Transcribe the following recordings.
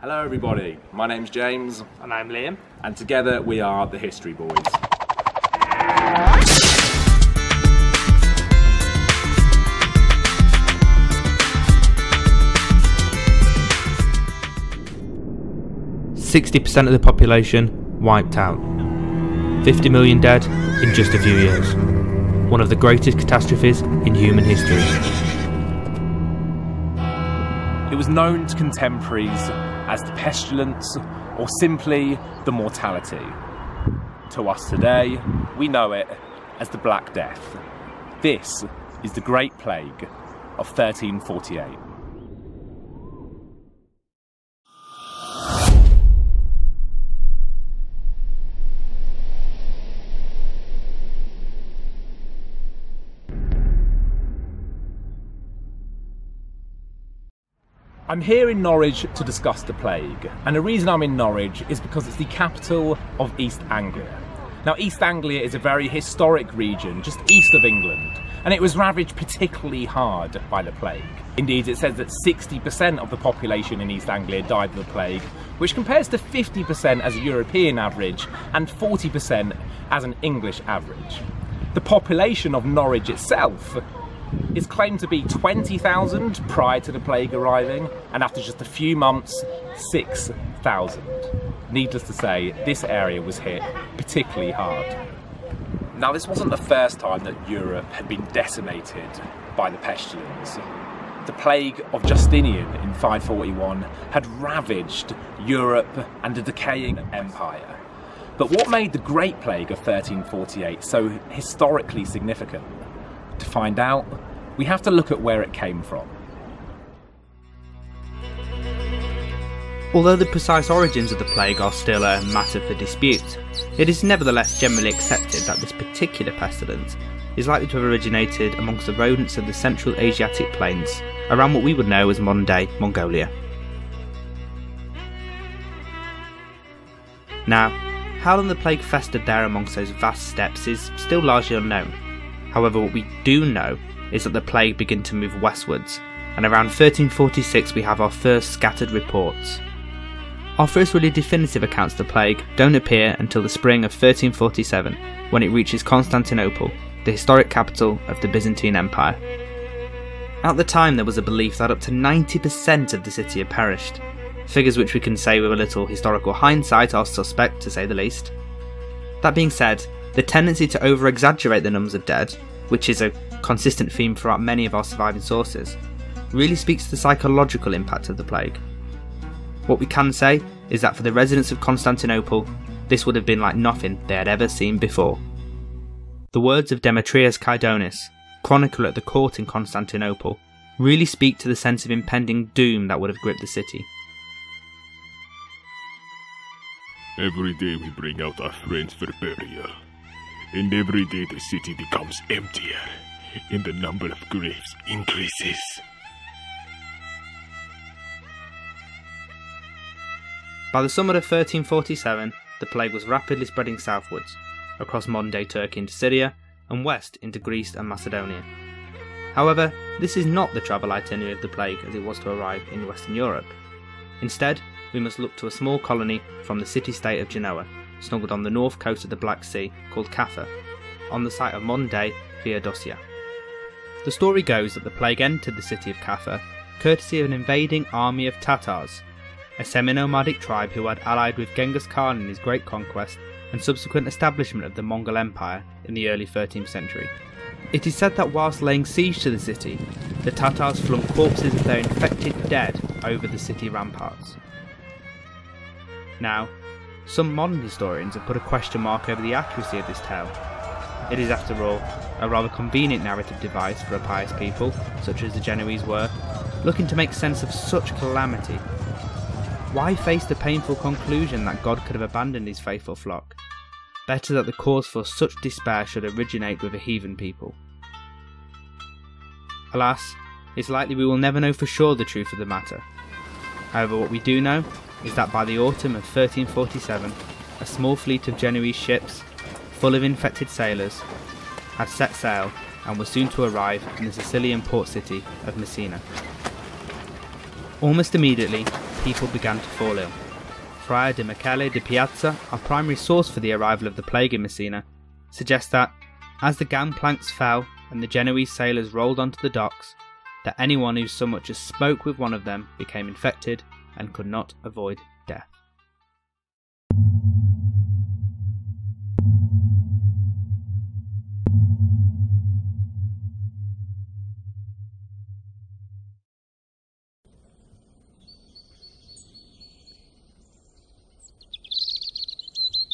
Hello, everybody. My name's James, And I'm Liam. and together we are the History Boys. Sixty percent of the population wiped out. Fifty million dead in just a few years. One of the greatest catastrophes in human history. It was known to contemporaries as the pestilence or simply the mortality. To us today, we know it as the Black Death. This is the Great Plague of 1348. I'm here in Norwich to discuss the plague, and the reason I'm in Norwich is because it's the capital of East Anglia. Now, East Anglia is a very historic region just east of England, and it was ravaged particularly hard by the plague. Indeed, it says that 60% of the population in East Anglia died of the plague, which compares to 50% as a European average and 40% as an English average. The population of Norwich itself is claimed to be 20,000 prior to the plague arriving, and after just a few months, 6,000. Needless to say, this area was hit particularly hard. Now, this wasn't the first time that Europe had been decimated by the pestilence. The plague of Justinian in 541 had ravaged Europe and a decaying empire. But what made the Great Plague of 1348 so historically significant? To find out, we have to look at where it came from. Although the precise origins of the plague are still a matter for dispute, it is nevertheless generally accepted that this particular pestilence is likely to have originated amongst the rodents of the Central Asiatic plains, around what we would know as modern day Mongolia. Now, how long the plague festered there amongst those vast steppes is still largely unknown. However, what we do know is that the plague began to move westwards, and around 1346 we have our first scattered reports. Our first really definitive accounts of the plague don't appear until the spring of 1347, when it reaches Constantinople, the historic capital of the Byzantine Empire. At the time, there was a belief that up to 90% of the city had perished, figures which we can say with a little historical hindsight are suspect to say the least. That being said, the tendency to over exaggerate the numbers of dead, which is a consistent theme throughout many of our surviving sources, really speaks to the psychological impact of the plague. What we can say is that for the residents of Constantinople, this would have been like nothing they had ever seen before. The words of Demetrius Kydones, chronicler at the court in Constantinople, really speak to the sense of impending doom that would have gripped the city. Every day we bring out our friends for burial. And every day the city becomes emptier, and the number of graves increases. By the summer of 1347, the plague was rapidly spreading southwards, across modern day Turkey into Syria, and west into Greece and Macedonia. However, this is not the travel itinerary of the plague as it was to arrive in Western Europe. Instead, we must look to a small colony from the city state of Genoa, snuggled on the north coast of the Black Sea, called Kaffa, on the site of modern day Theodosia. The story goes that the plague entered the city of Kaffa courtesy of an invading army of Tatars, a semi nomadic tribe who had allied with Genghis Khan in his great conquest and subsequent establishment of the Mongol Empire in the early 13th century. It is said that whilst laying siege to the city, the Tatars flung corpses of their infected dead over the city ramparts. Now, some modern historians have put a question mark over the accuracy of this tale. It is, after all, a rather convenient narrative device for a pious people, such as the Genoese were, looking to make sense of such calamity. Why face the painful conclusion that God could have abandoned his faithful flock? Better that the cause for such despair should originate with a heathen people. Alas, it's likely we will never know for sure the truth of the matter. However, what we do know is that by the autumn of 1347, a small fleet of Genoese ships, full of infected sailors, had set sail and was soon to arrive in the Sicilian port city of Messina. Almost immediately, people began to fall ill. Friar de Michele de Piazza, our primary source for the arrival of the plague in Messina, suggests that, as the gangplanks fell and the Genoese sailors rolled onto the docks, that anyone who so much as spoke with one of them became infected and could not avoid death.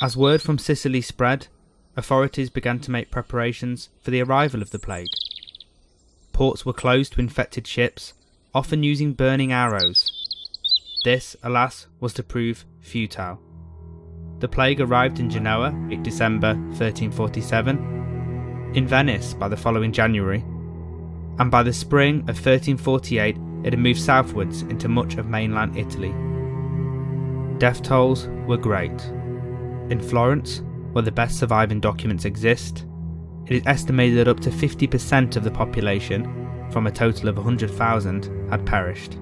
As word from Sicily spread, authorities began to make preparations for the arrival of the plague. Ports were closed to infected ships, often using burning arrows. This, alas, was to prove futile. The plague arrived in Genoa in December 1347, in Venice by the following January, and by the spring of 1348 it had moved southwards into much of mainland Italy. Death tolls were great. In Florence, where the best surviving documents exist, it is estimated that up to 50% of the population, from a total of 100,000, had perished.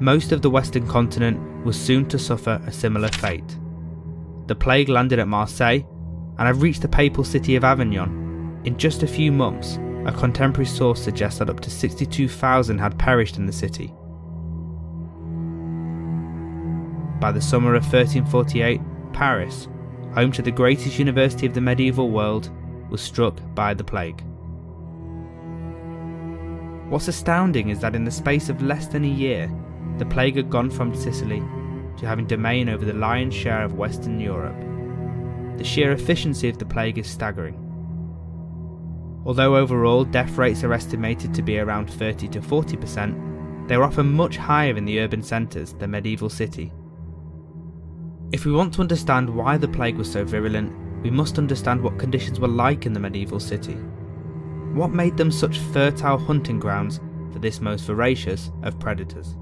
Most of the western continent was soon to suffer a similar fate. The plague landed at Marseille and had reached the papal city of Avignon. In just a few months, a contemporary source suggests that up to 62,000 had perished in the city. By the summer of 1348, Paris, home to the greatest university of the medieval world, was struck by the plague. What's astounding is that in the space of less than a year, the plague had gone from Sicily to having domain over the lion's share of Western Europe. The sheer efficiency of the plague is staggering. Although overall death rates are estimated to be around 30 to 40%, they are often much higher in the urban centres than medieval city. If we want to understand why the plague was so virulent, we must understand what conditions were like in the medieval city. What made them such fertile hunting grounds for this most voracious of predators?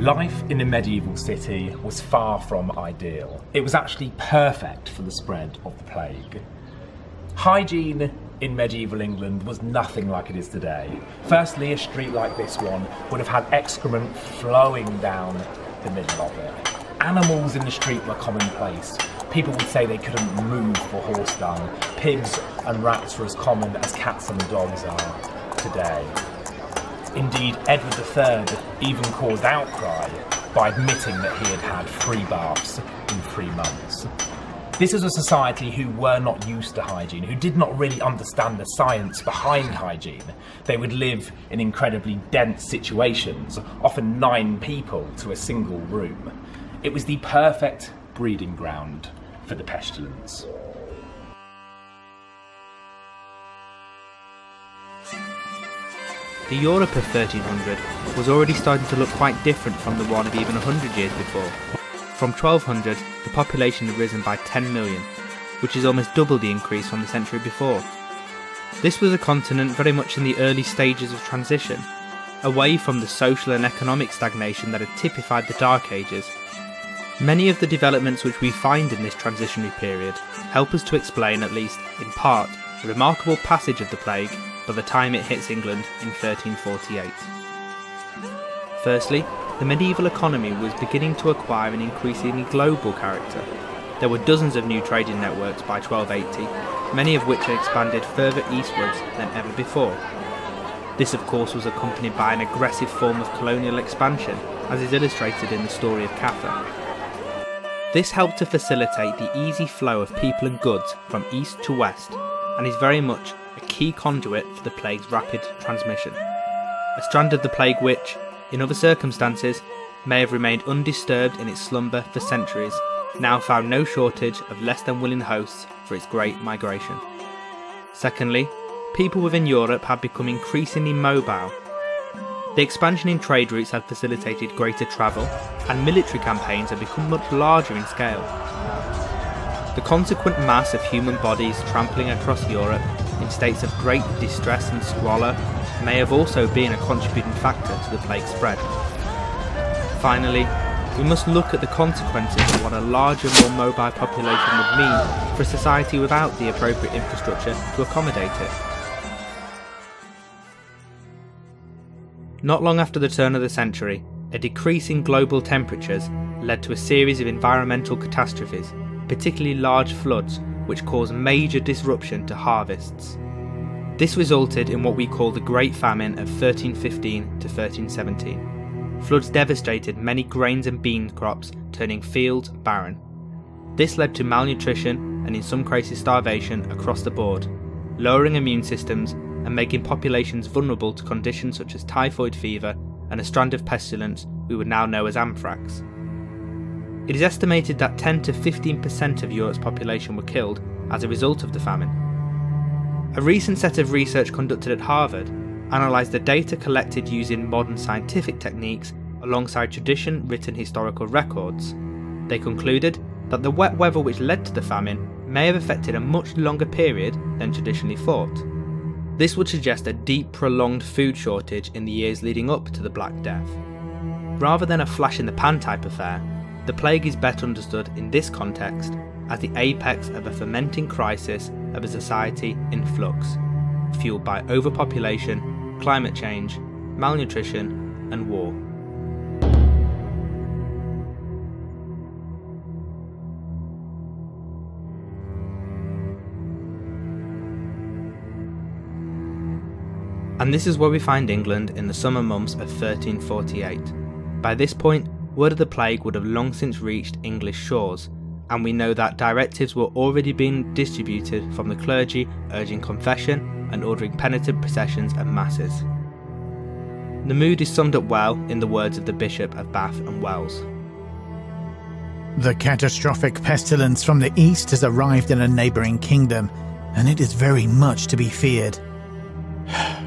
Life in a medieval city was far from ideal. It was actually perfect for the spread of the plague. Hygiene in medieval England was nothing like it is today. Firstly, a street like this one would have had excrement flowing down the middle of it. Animals in the street were commonplace. People would say they couldn't move for horse dung. Pigs and rats were as common as cats and dogs are today. Indeed, Edward III even caused outcry by admitting that he had had free baths in three months. This is a society who were not used to hygiene, who did not really understand the science behind hygiene. They would live in incredibly dense situations, often nine people to a single room. It was the perfect breeding ground for the pestilence. The Europe of 1300 was already starting to look quite different from the one of even 100 years before. From 1200, the population had risen by 10 million, which is almost double the increase from the century before. This was a continent very much in the early stages of transition, away from the social and economic stagnation that had typified the Dark Ages. Many of the developments which we find in this transitionary period help us to explain, at least in part, the remarkable passage of the plague by the time it hits England in 1348. Firstly, the medieval economy was beginning to acquire an increasingly global character. There were dozens of new trading networks by 1280, many of which expanded further eastwards than ever before. This, of course, was accompanied by an aggressive form of colonial expansion, as is illustrated in the story of Caffa. This helped to facilitate the easy flow of people and goods from east to west, and is very much a key conduit for the plague's rapid transmission. A strand of the plague which, in other circumstances, may have remained undisturbed in its slumber for centuries, now found no shortage of less than willing hosts for its great migration. Secondly, people within Europe had become increasingly mobile. The expansion in trade routes had facilitated greater travel, and military campaigns had become much larger in scale. The consequent mass of human bodies trampling across Europe states of great distress and squalor may have also been a contributing factor to the plague spread. Finally, we must look at the consequences of what a larger, more mobile population would mean for a society without the appropriate infrastructure to accommodate it. Not long after the turn of the century, a decrease in global temperatures led to a series of environmental catastrophes, particularly large floods, which caused major disruption to harvests. This resulted in what we call the Great Famine of 1315 to 1317. Floods devastated many grains and bean crops, turning fields barren. This led to malnutrition and, in some cases, starvation across the board, lowering immune systems and making populations vulnerable to conditions such as typhoid fever and a strand of pestilence we would now know as anthrax. It is estimated that 10 to 15% of Europe's population were killed as a result of the famine. A recent set of research conducted at Harvard analysed the data collected using modern scientific techniques alongside tradition written historical records. They concluded that the wet weather which led to the famine may have affected a much longer period than traditionally thought. This would suggest a deep, prolonged food shortage in the years leading up to the Black Death. Rather than a flash in the pan type affair, the plague is better understood in this context as the apex of a fermenting crisis of a society in flux, fueled by overpopulation, climate change, malnutrition, and war. And this is where we find England in the summer months of 1348. By this point, word of the plague would have long since reached English shores, and we know that directives were already being distributed from the clergy urging confession and ordering penitent processions and masses. The mood is summed up well in the words of the Bishop of Bath and Wells. The catastrophic pestilence from the east has arrived in a neighbouring kingdom, and it is very much to be feared.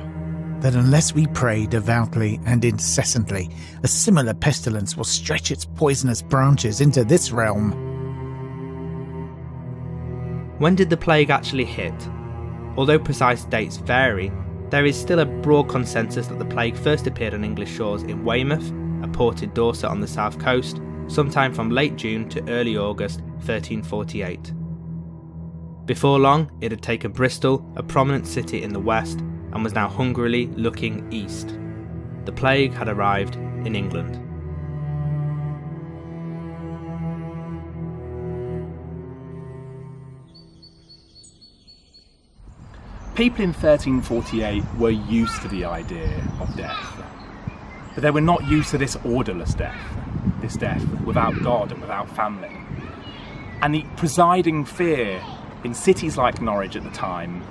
that unless we pray devoutly and incessantly, a similar pestilence will stretch its poisonous branches into this realm. When did the plague actually hit? Although precise dates vary, there is still a broad consensus that the plague first appeared on English shores in Weymouth, a port in Dorset on the south coast, sometime from late June to early August 1348. Before long, it had taken Bristol, a prominent city in the west, and was now hungrily looking east. The plague had arrived in England. People in 1348 were used to the idea of death, but they were not used to this orderless death, this death without God and without family. And the presiding fear in cities like Norwich at the time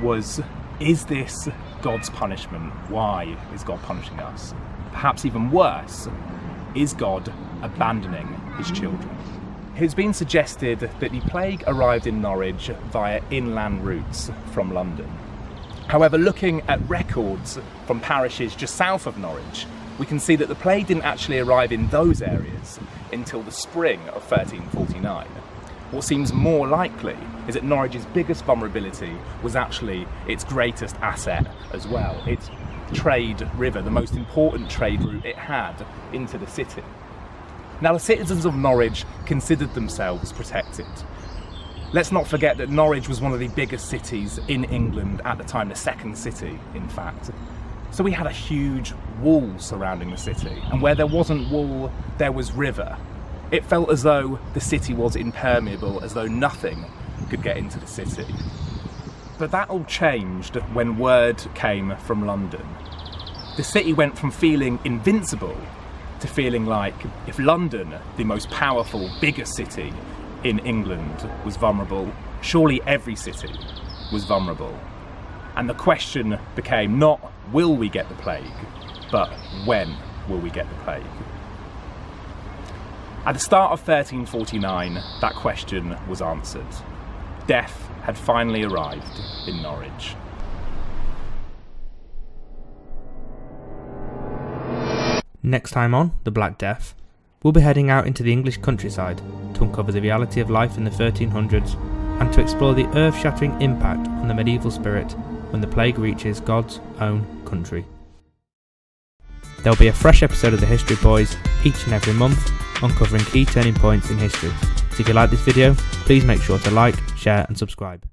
was is this God's punishment? Why is God punishing us? Perhaps even worse, is God abandoning his children? It's been suggested that the plague arrived in Norwich via inland routes from London. However, looking at records from parishes just south of Norwich, we can see that the plague didn't actually arrive in those areas until the spring of 1349. What seems more likely is that Norwich's biggest vulnerability was actually its greatest asset as well. Its trade river, the most important trade route it had into the city. Now, the citizens of Norwich considered themselves protected. Let's not forget that Norwich was one of the biggest cities in England at the time, the second city, in fact. So we had a huge wall surrounding the city, and where there wasn't wall, there was river. It felt as though the city was impermeable, as though nothing could get into the city. But that all changed when word came from London. The city went from feeling invincible to feeling like if London, the most powerful, biggest city in England, was vulnerable, surely every city was vulnerable. And the question became not will we get the plague, but when will we get the plague? At the start of 1349, that question was answered. Death had finally arrived in Norwich. Next time on The Black Death, we'll be heading out into the English countryside to uncover the reality of life in the 1300s and to explore the earth shattering impact on the medieval spirit when the plague reaches God's own country. There'll be a fresh episode of the History Boys each and every month, uncovering key turning points in history. So if you like this video, please make sure to like, share and subscribe.